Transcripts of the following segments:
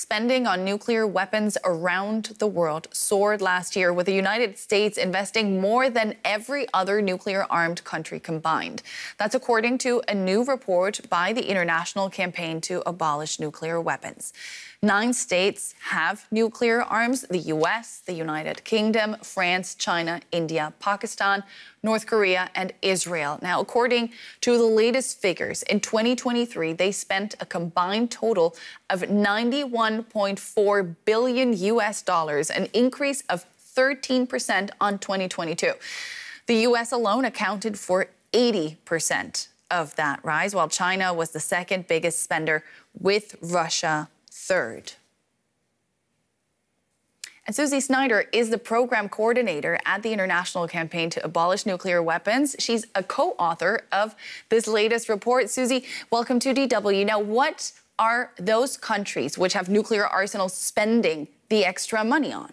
Spending on nuclear weapons around the world soared last year, with the United States investing more than every other nuclear armed country combined. That's according to a new report by the International Campaign to Abolish Nuclear Weapons. Nine states have nuclear arms the US, the United Kingdom, France, China, India, Pakistan, North Korea, and Israel. Now, according to the latest figures, in 2023, they spent a combined total of 91.4 billion US dollars, an increase of 13% on 2022. The US alone accounted for 80% of that rise, while China was the second biggest spender, with Russia third. And Susi Snyder is the program coordinator at the International Campaign to Abolish Nuclear Weapons. She's a co author of this latest report. Susi, welcome to DW. Now, what are those countries which have nuclear arsenals spending the extra money on?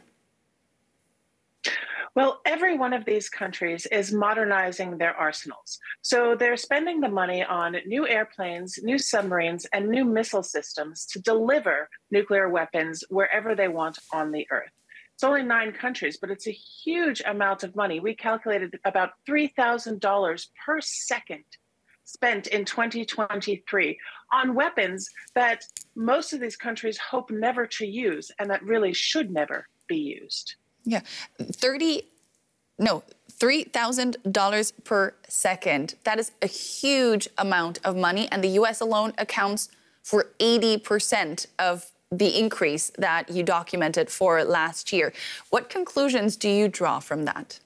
Well, every one of these countries is modernizing their arsenals. So they're spending the money on new airplanes, new submarines, and new missile systems to deliver nuclear weapons wherever they want on the Earth. It's only nine countries, but it's a huge amount of money. We calculated about $3,000 per second spent in 2023 on weapons that most of these countries hope never to use and that really should never be used. Yeah, 30, no, $3,000 per second. That is a huge amount of money, and the US alone accounts for 80% of the increase that you documented for last year. What conclusions do you draw from that?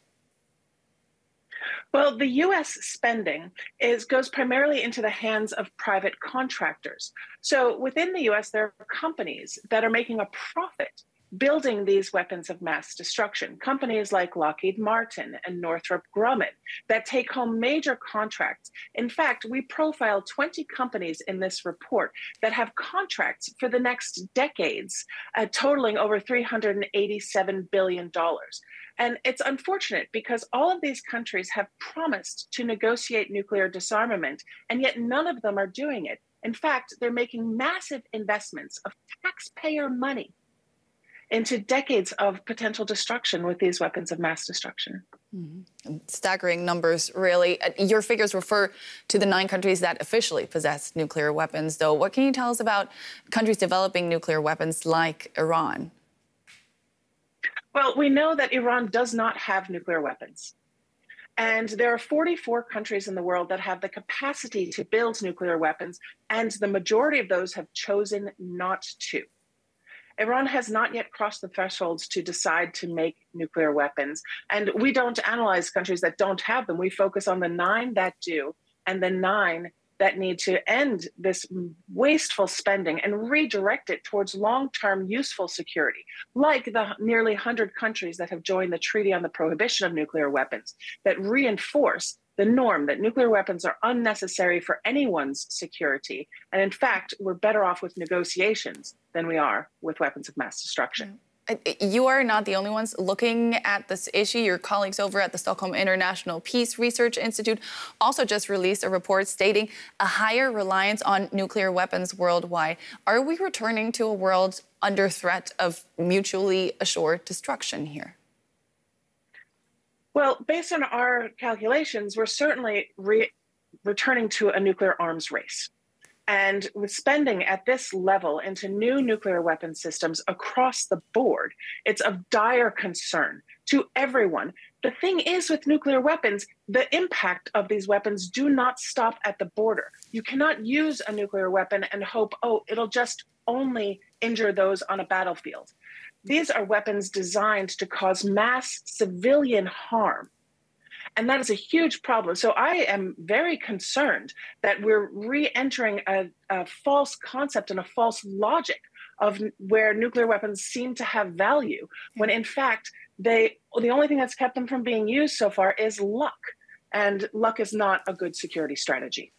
Well, the U.S. spending is goes primarily into the hands of private contractors. So within the U.S., there are companies that are making a profit building these weapons of mass destruction. Companies like Lockheed Martin and Northrop Grumman that take home major contracts. In fact, we profile 20 companies in this report that have contracts for the next decades, uh, totaling over $387 billion. And it's unfortunate because all of these countries have promised to negotiate nuclear disarmament, and yet none of them are doing it. In fact, they're making massive investments of taxpayer money into decades of potential destruction with these weapons of mass destruction. Mm-hmm. Staggering numbers, really. Uh, your figures refer to the nine countries that officially possess nuclear weapons, though. What can you tell us about countries developing nuclear weapons like Iran? Well, we know that Iran does not have nuclear weapons. And there are 44 countries in the world that have the capacity to build nuclear weapons, and the majority of those have chosen not to. Iran has not yet crossed the thresholds to decide to make nuclear weapons. And we don't analyze countries that don't have them. We focus on the nine that do and the nine that need to end this wasteful spending and redirect it towards long term useful security, like the nearly 100 countries that have joined the Treaty on the Prohibition of Nuclear Weapons, that reinforce the norm that nuclear weapons are unnecessary for anyone's security. And in fact, we're better off with negotiations than we are with weapons of mass destruction. You are not the only ones looking at this issue. Your colleagues over at the Stockholm International Peace Research Institute also just released a report stating a higher reliance on nuclear weapons worldwide. Are we returning to a world under threat of mutually assured destruction here? Well, based on our calculations, we're certainly re- returning to a nuclear arms race. And with spending at this level into new nuclear weapon systems across the board, it's of dire concern to everyone. The thing is with nuclear weapons, the impact of these weapons do not stop at the border. You cannot use a nuclear weapon and hope, oh, it'll just only injure those on a battlefield. These are weapons designed to cause mass civilian harm. And that is a huge problem. So I am very concerned that we're re entering a, a, false concept and a false logic of where nuclear weapons seem to have value, when in fact, they the only thing that's kept them from being used so far is luck. And luck is not a good security strategy.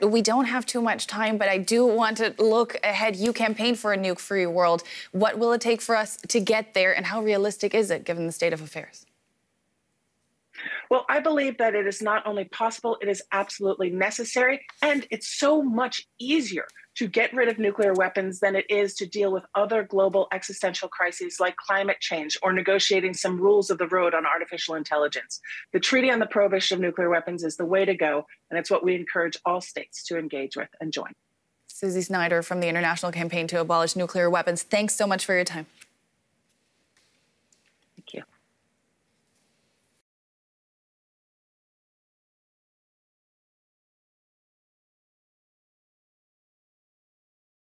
We don't have too much time, but I do want to look ahead. You campaign for a nuke free world. What will it take for us to get there, and how realistic is it given the state of affairs? Well, I believe that it is not only possible, it is absolutely necessary. And it's so much easier to get rid of nuclear weapons than it is to deal with other global existential crises like climate change or negotiating some rules of the road on artificial intelligence. The Treaty on the Prohibition of Nuclear Weapons is the way to go, and it's what we encourage all states to engage with and join. Susi Snyder from the International Campaign to Abolish Nuclear Weapons, thanks so much for your time.